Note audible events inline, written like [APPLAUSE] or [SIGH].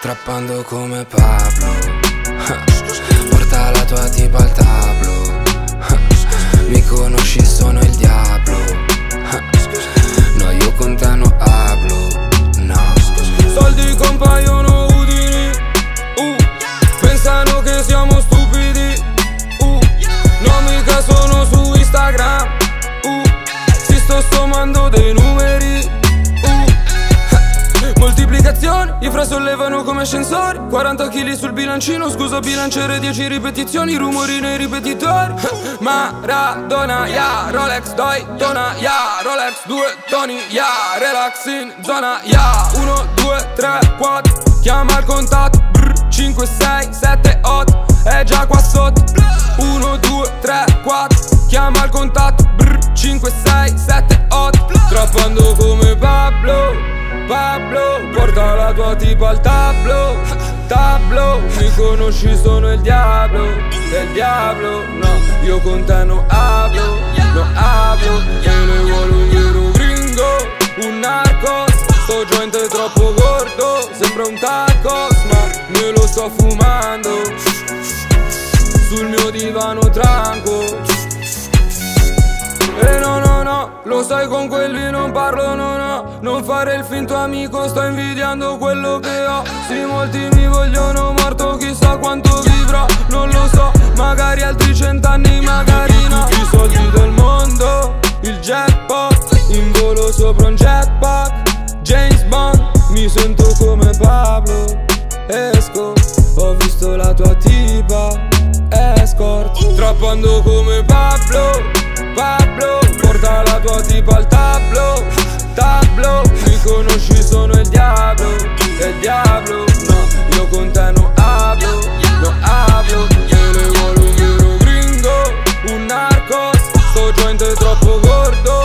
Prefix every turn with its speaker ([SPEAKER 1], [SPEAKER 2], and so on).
[SPEAKER 1] Trappando come Pablo. [LAUGHS] Porta la tua tipa al tablo. [LAUGHS] Mi conosci, sono il diavolo. [LAUGHS] No, io con te non hablo No. Soldi compaiono utili. Uh. Pensano che siamo stupidi. Uh. No, mica sono su Instagram. Uh. Si sto sommando dei Moltiplicazione, i sollevano come ascensori 40 kg sul bilancino, scusa bilanciere 10 ripetizioni Rumori nei ripetitori. [LAUGHS] Maradona, yeah, Rolex, doi, dona, yeah Rolex, due toni, yeah Relax in zona, yeah 1, 2, 3, 4 Chiama il contatto, brr, 5, 6, 7, 8 È già qua sotto. 1, 2, 3, 4 Chiama il contatto, brr, 5, 6, 7, 8 Trappando come Pablo Tipa al tablo Tablo. Mi conosci sono il diavolo Il diavolo. No, io con te non hablo Non hablo Te ne vuole un vero gringo Un narcos Sto joint è troppo gordo Sembra un tacos Ma me lo sto fumando. Sul mio divano tranco lo sai con quelli non parlo no no. Non fare il finto amico, sto invidiando quello che ho. Sì molti mi vogliono morto, chissà quanto vivrò. Non lo so, magari altri cent'anni, magari no. I soldi del mondo, il jackpot. In volo sopra un jetpack. James Bond, mi sento come Pablo Esco, ho visto la tua tipa Escort, trappando come Pablo Pablo pago tipo al tablo, tablo. Mi conosci sono il diavolo, il diavolo. No, io con te non hablo, non hablo. Io le vuole un vero gringo, un narco. Sto joint è troppo gordo